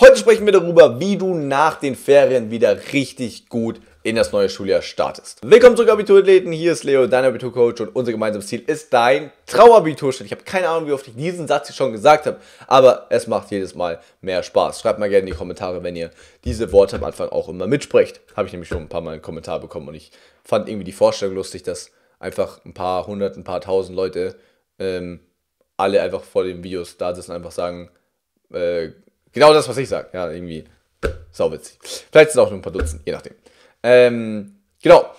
Heute sprechen wir darüber, wie du nach den Ferien wieder richtig gut in das neue Schuljahr startest. Willkommen zurück, Abiturathleten. Hier ist Leo, dein Abiturcoach und unser gemeinsames Ziel ist dein Trauabiturstand. Ich habe keine Ahnung, wie oft ich diesen Satz schon gesagt habe, aber es macht jedes Mal mehr Spaß. Schreibt mal gerne in die Kommentare, wenn ihr diese Worte am Anfang auch immer mitsprecht. Habe ich nämlich schon ein paar Mal einen Kommentar bekommen und ich fand irgendwie die Vorstellung lustig, dass einfach ein paar hundert, ein paar tausend Leute ähm, alle einfach vor den Videos da sitzen und einfach sagen, äh, Genau das, was ich sage. Ja, irgendwie sauwitzig. Vielleicht sind es auch nur ein paar Dutzend, je nachdem. Ähm, genau.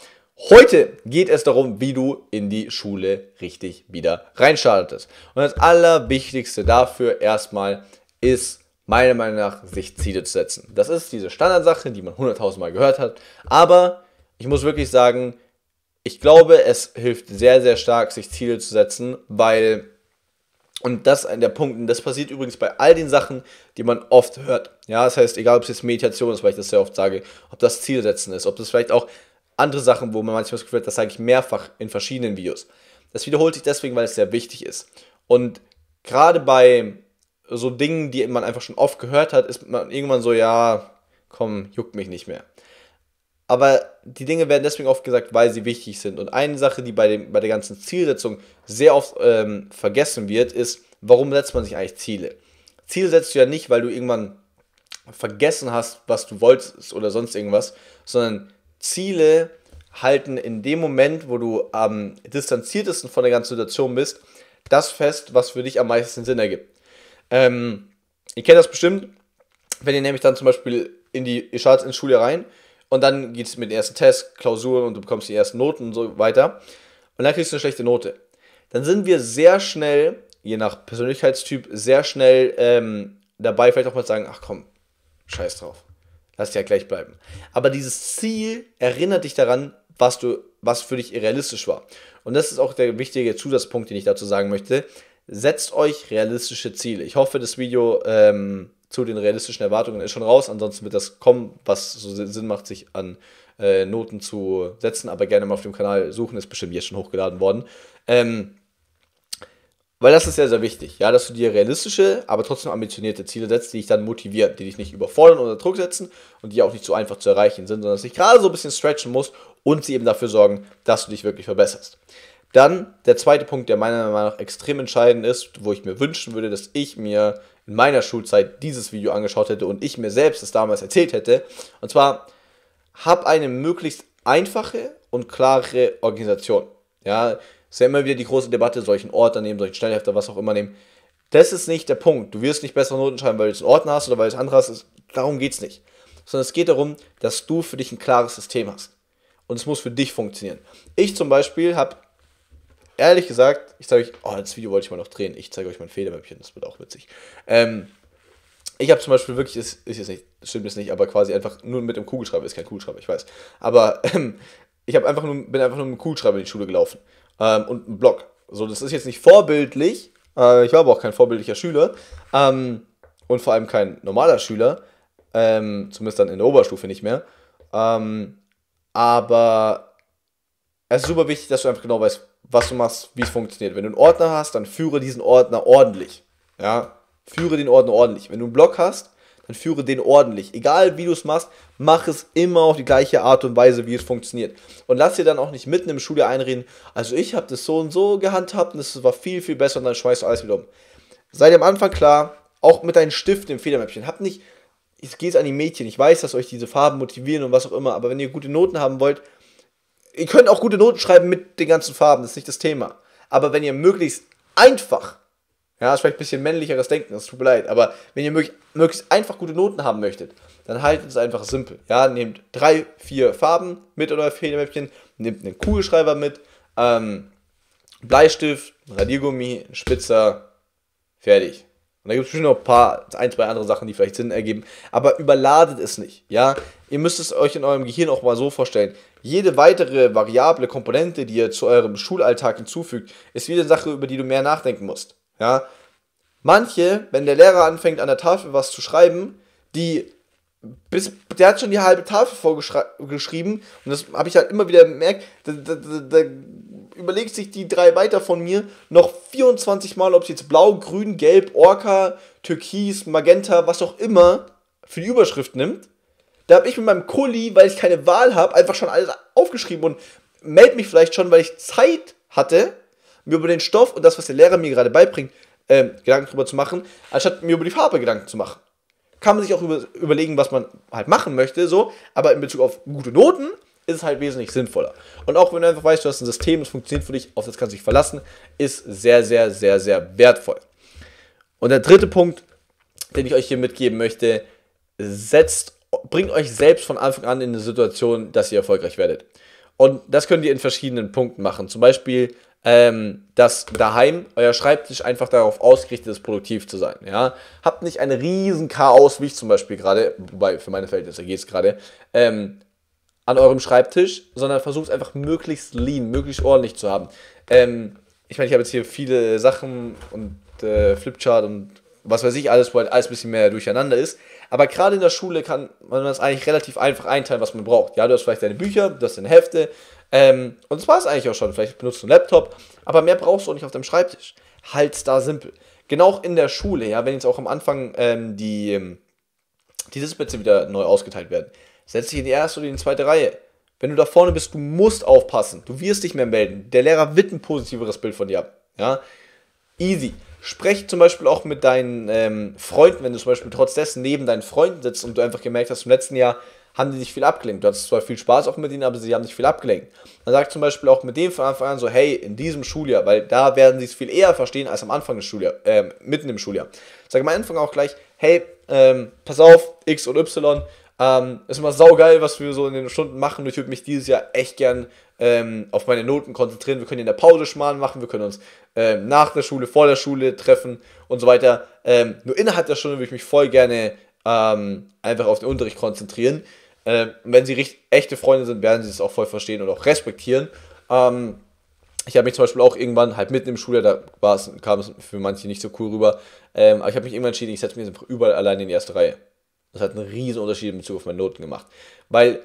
Heute geht es darum, wie du in die Schule richtig wieder reinstartest. Und das Allerwichtigste dafür erstmal ist, meiner Meinung nach, sich Ziele zu setzen. Das ist diese Standardsache, die man hunderttausendmal gehört hat. Aber ich muss wirklich sagen, ich glaube, es hilft sehr, sehr stark, sich Ziele zu setzen, weil und das ist der Punkt. Und das passiert übrigens bei all den Sachen, die man oft hört. Ja, das heißt, egal ob es jetzt Meditation ist, weil ich das sehr oft sage, ob das Zielsetzen ist, ob das vielleicht auch andere Sachen, wo man manchmal das Gefühl hat, das sage ich mehrfach in verschiedenen Videos. Das wiederholt sich deswegen, weil es sehr wichtig ist. Und gerade bei so Dingen, die man einfach schon oft gehört hat, ist man irgendwann so, ja, komm, juckt mich nicht mehr. Aber die Dinge werden deswegen oft gesagt, weil sie wichtig sind. Und eine Sache, die bei, dem, bei der ganzen Zielsetzung sehr oft ähm, vergessen wird, ist, warum setzt man sich eigentlich Ziele? Ziele setzt du ja nicht, weil du irgendwann vergessen hast, was du wolltest oder sonst irgendwas, sondern Ziele halten in dem Moment, wo du am distanziertesten von der ganzen Situation bist, das fest, was für dich am meisten Sinn ergibt. Ähm, ihr kennt das bestimmt, wenn ihr nämlich dann zum Beispiel in die, ihr startet ins Schuljahr rein und dann geht es mit den ersten Tests, Klausuren und du bekommst die ersten Noten und so weiter. Und dann kriegst du eine schlechte Note. Dann sind wir sehr schnell, je nach Persönlichkeitstyp, sehr schnell ähm, dabei, vielleicht auch mal zu sagen, ach komm, scheiß drauf. Lass ja gleich bleiben. Aber dieses Ziel erinnert dich daran, was du, was für dich realistisch war. Und das ist auch der wichtige Zusatzpunkt, den ich dazu sagen möchte. Setzt euch realistische Ziele. Ich hoffe, das Video ähm, zu den realistischen Erwartungen ist schon raus. Ansonsten wird das kommen, was so Sinn macht, sich an äh, Noten zu setzen. Aber gerne mal auf dem Kanal suchen, ist bestimmt jetzt schon hochgeladen worden. Ähm, weil das ist sehr, sehr wichtig, ja, dass du dir realistische, aber trotzdem ambitionierte Ziele setzt, die dich dann motivieren, die dich nicht überfordern oder Druck setzen und die auch nicht so einfach zu erreichen sind, sondern dass dich gerade so ein bisschen stretchen musst und sie eben dafür sorgen, dass du dich wirklich verbesserst. Dann der zweite Punkt, der meiner Meinung nach extrem entscheidend ist, wo ich mir wünschen würde, dass ich mir in meiner Schulzeit dieses Video angeschaut hätte und ich mir selbst es damals erzählt hätte. Und zwar, hab eine möglichst einfache und klare Organisation. Ja, ist ja immer wieder die große Debatte, solchen Ordner nehmen, solchen Schnellhefter, was auch immer nehmen. Das ist nicht der Punkt. Du wirst nicht bessere Noten schreiben, weil du einen Ordner hast oder weil du es andere hast. Darum geht es nicht. Sondern es geht darum, dass du für dich ein klares System hast. Und es muss für dich funktionieren. Ich zum Beispiel habe ehrlich gesagt, ich zeige euch, oh, das Video wollte ich mal noch drehen. Ich zeige euch mein Federmäppchen, das wird auch witzig. Ähm, ich habe zum Beispiel wirklich, ist, ist jetzt nicht, stimmt jetzt nicht, aber quasi einfach nur mit dem Kugelschreiber, ist kein Kugelschreiber, ich weiß. Aber ähm, ich habe einfach nur, bin einfach nur mit dem Kugelschreiber in die Schule gelaufen. Ähm, und einen Block. So, das ist jetzt nicht vorbildlich. Äh, ich war aber auch kein vorbildlicher Schüler. Ähm, und vor allem kein normaler Schüler. Ähm, zumindest dann in der Oberstufe nicht mehr. Ähm, aber es ist super wichtig, dass du einfach genau weißt, was du machst, wie es funktioniert. Wenn du einen Ordner hast, dann führe diesen Ordner ordentlich. Ja, führe den Ordner ordentlich. Wenn du einen Block hast, dann führe den ordentlich. Egal wie du es machst, mach es immer auf die gleiche Art und Weise, wie es funktioniert. Und lass dir dann auch nicht mitten im Schuljahr einreden, also ich habe das so und so gehandhabt und es war viel, viel besser und dann schmeißt du alles wieder um. Sei dir am Anfang klar, auch mit deinen Stiften im Federmäppchen. Habt nicht, es geht an die Mädchen, ich weiß, dass euch diese Farben motivieren und was auch immer, aber wenn ihr gute Noten haben wollt, ihr könnt auch gute Noten schreiben mit den ganzen Farben, das ist nicht das Thema. Aber wenn ihr möglichst einfach, ja, das ist vielleicht ein bisschen männlicheres Denken, das tut mir leid, aber wenn ihr möglichst, einfach gute Noten haben möchtet, dann haltet es einfach simpel. Ja, nehmt drei, vier Farben mit oder Federmäppchen, nehmt einen Kugelschreiber mit, ähm, Bleistift, Radiergummi, Spitzer, fertig. Und da gibt es bestimmt noch ein paar, ein, zwei andere Sachen, die vielleicht Sinn ergeben. Aber überladet es nicht. Ja, ihr müsst es euch in eurem Gehirn auch mal so vorstellen. Jede weitere variable Komponente, die ihr zu eurem Schulalltag hinzufügt, ist wieder eine Sache, über die du mehr nachdenken musst. Ja, manche, wenn der Lehrer anfängt an der Tafel was zu schreiben, die bis, der hat schon die halbe Tafel vorgeschrieben und das habe ich halt immer wieder gemerkt, da, da, da, überlegt sich die drei weiter von mir noch 24 Mal, ob es jetzt blau, grün, gelb, Orca, Türkis, Magenta, was auch immer für die Überschrift nimmt. Da habe ich mit meinem Kuli, weil ich keine Wahl habe, einfach schon alles aufgeschrieben und melde mich vielleicht schon, weil ich Zeit hatte, mir über den Stoff und das, was der Lehrer mir gerade beibringt, äh, Gedanken drüber zu machen, anstatt mir über die Farbe Gedanken zu machen. Kann man sich auch über, überlegen, was man halt machen möchte, so, aber in Bezug auf gute Noten ist es halt wesentlich sinnvoller. Und auch wenn du einfach weißt, du hast ein System, das funktioniert für dich, auf das kannst du dich verlassen, ist sehr, sehr, sehr, sehr wertvoll. Und der dritte Punkt, den ich euch hier mitgeben möchte, setzt, bringt euch selbst von Anfang an in eine Situation, dass ihr erfolgreich werdet. Und das könnt ihr in verschiedenen Punkten machen. Zum Beispiel, ähm, dass daheim euer Schreibtisch einfach darauf ausgerichtet ist, produktiv zu sein. Ja? Habt nicht ein riesen Chaos, wie ich zum Beispiel gerade, wobei für meine Verhältnisse geht es gerade, ähm, an eurem Schreibtisch, sondern versucht es einfach möglichst lean, möglichst ordentlich zu haben. Ähm, ich meine, ich habe jetzt hier viele Sachen und äh, Flipchart und was weiß ich alles, wo halt alles ein bisschen mehr durcheinander ist. Aber gerade in der Schule kann man das eigentlich relativ einfach einteilen, was man braucht. Ja, du hast vielleicht deine Bücher, du hast deine Hefte ähm, und das war es eigentlich auch schon. Vielleicht benutzt du einen Laptop, aber mehr brauchst du auch nicht auf deinem Schreibtisch. Halt's da simpel. Genau auch in der Schule, ja, wenn jetzt auch am Anfang ähm, die, ähm, die Sitzplätze wieder neu ausgeteilt werden Setz dich in die erste oder in die zweite Reihe. Wenn du da vorne bist, du musst aufpassen. Du wirst dich mehr melden. Der Lehrer wird ein positiveres Bild von dir haben. Ja? Easy. Sprech zum Beispiel auch mit deinen ähm, Freunden, wenn du zum Beispiel trotz dessen neben deinen Freunden sitzt und du einfach gemerkt hast, im letzten Jahr haben die dich viel abgelenkt. Du hattest zwar viel Spaß auch mit ihnen, aber sie haben dich viel abgelenkt. Dann sag zum Beispiel auch mit dem von Anfang an so, hey, in diesem Schuljahr, weil da werden sie es viel eher verstehen als am Anfang des Schuljahres, äh, mitten im Schuljahr. Sag am Anfang auch gleich, hey, ähm, pass auf, X und Y, ähm, ist immer saugeil, was wir so in den Stunden machen. Ich würde mich dieses Jahr echt gern ähm, auf meine Noten konzentrieren. Wir können in der Pause schmarrn machen, wir können uns ähm, nach der Schule, vor der Schule treffen und so weiter. Ähm, nur innerhalb der Stunde würde ich mich voll gerne ähm, einfach auf den Unterricht konzentrieren. Ähm, wenn sie richtig, echte Freunde sind, werden sie es auch voll verstehen und auch respektieren. ich habe mich zum Beispiel auch irgendwann halt mitten im Schuljahr, da kam es für manche nicht so cool rüber, aber ich habe mich irgendwann entschieden, ich setze mich jetzt überall allein in die erste Reihe. Das hat einen riesen Unterschied in Bezug auf meine Noten gemacht. Weil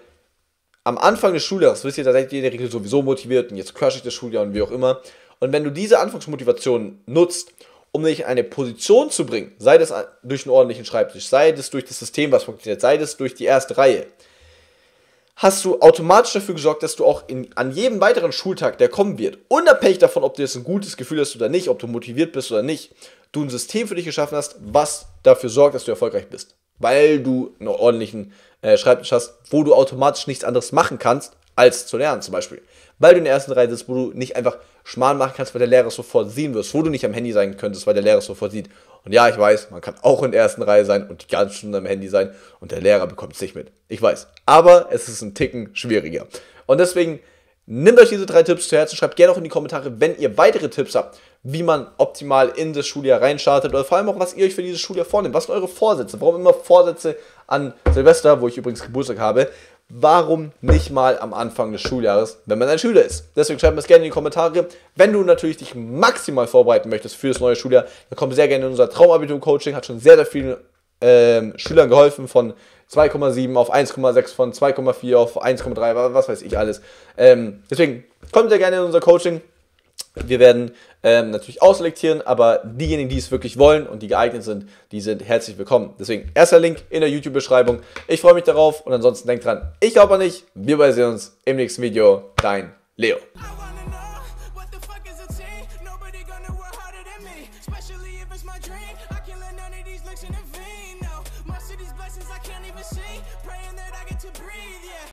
am Anfang des Schuljahres wisst ihr, da seid ihr in der Regel sowieso motiviert und jetzt crash ich das Schuljahr und wie auch immer. Und wenn du diese Anfangsmotivation nutzt, um dich in eine Position zu bringen, sei das durch einen ordentlichen Schreibtisch, sei das durch das System, was funktioniert, sei das durch die erste Reihe, hast du automatisch dafür gesorgt, dass du auch in, an jedem weiteren Schultag, der kommen wird, unabhängig davon, ob du jetzt ein gutes Gefühl hast oder nicht, ob du motiviert bist oder nicht, du ein System für dich geschaffen hast, was dafür sorgt, dass du erfolgreich bist weil du einen ordentlichen äh, Schreibtisch hast, wo du automatisch nichts anderes machen kannst, als zu lernen zum Beispiel. Weil du in der ersten Reihe sitzt, wo du nicht einfach schmal machen kannst, weil der Lehrer es sofort sehen wirst, wo du nicht am Handy sein könntest, weil der Lehrer es sofort sieht. Und ja, ich weiß, man kann auch in der ersten Reihe sein und die ganze Stunde am Handy sein und der Lehrer bekommt es nicht mit. Ich weiß. Aber es ist ein Ticken schwieriger. Und deswegen Nehmt euch diese drei Tipps zu Herzen, schreibt gerne auch in die Kommentare, wenn ihr weitere Tipps habt, wie man optimal in das Schuljahr reinstartet oder vor allem auch, was ihr euch für dieses Schuljahr vornehmt. Was sind eure Vorsätze? Warum immer Vorsätze an Silvester, wo ich übrigens Geburtstag habe? Warum nicht mal am Anfang des Schuljahres, wenn man ein Schüler ist? Deswegen schreibt mir das gerne in die Kommentare. Wenn du natürlich dich maximal vorbereiten möchtest für das neue Schuljahr, dann komm sehr gerne in unser Traumabitur-Coaching. Hat schon sehr, sehr vielen ähm, Schülern geholfen von 2,7 auf 1,6 von 2,4 auf 1,3, was weiß ich alles. Ähm, deswegen kommt sehr gerne in unser Coaching. Wir werden ähm, natürlich ausselektieren, aber diejenigen, die es wirklich wollen und die geeignet sind, die sind herzlich willkommen. Deswegen erster Link in der YouTube-Beschreibung. Ich freue mich darauf und ansonsten denkt dran, ich glaube nicht. Wir sehen uns im nächsten Video. Dein Leo.